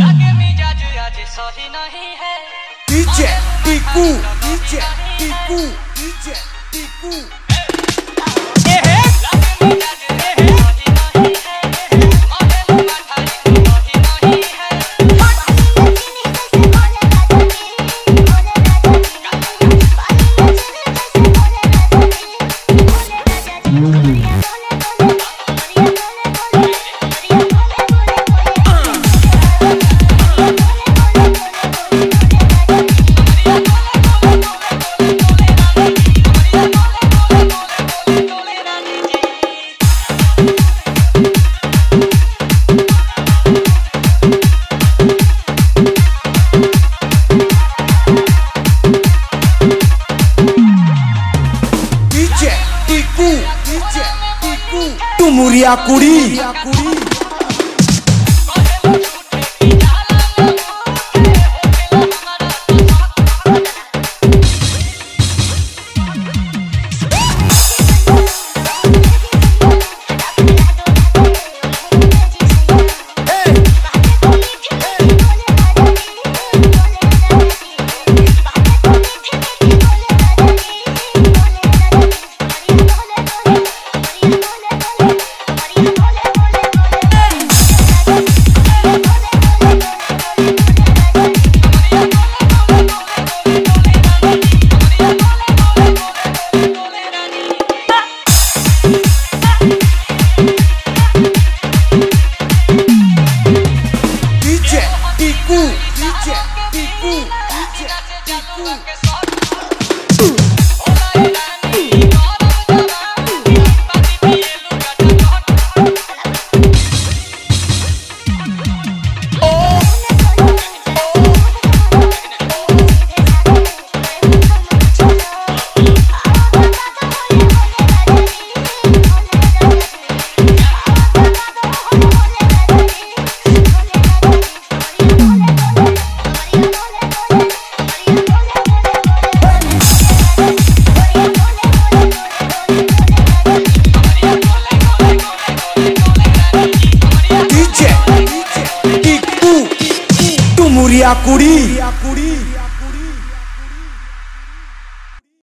लगे Tiku DJ Tiku DJ है Tumuriakuri. Tumuriakuri. Piku, DJ, Piku, DJ, Piku. কুড়িয়া কুড়ি